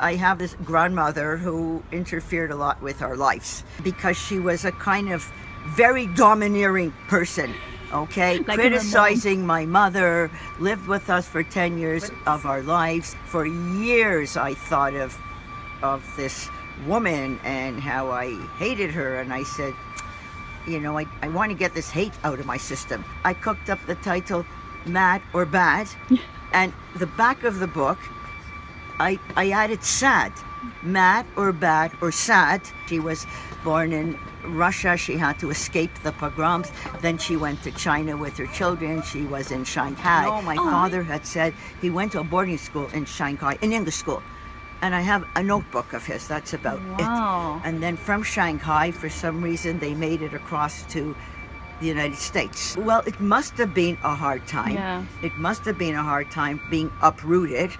I have this grandmother who interfered a lot with our lives because she was a kind of very domineering person. Okay, Like criticizing my mother, lived with us for 10 years of our lives. For years, I thought of, of this woman and how I hated her. And I said, you know, I, I want to get this hate out of my system. I cooked up the title Mad or Bad, and the back of the book, I, I added sad. Mad or bad or sad. She was born in Russia. She had to escape the pogroms. Then she went to China with her children. She was in Shanghai. Oh, my father had said he went to a boarding school in Shanghai, an English school. And I have a notebook of his. That's about Wow. it. And then from Shanghai, for some reason, they made it across to the United States. Well, it must have been a hard time. Yeah. It must have been a hard time being uprooted.